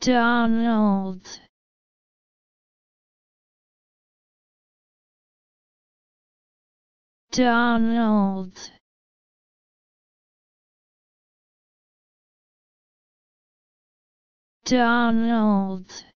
Donald Donald Donald